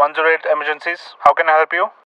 108 Emergencies. How can I help you?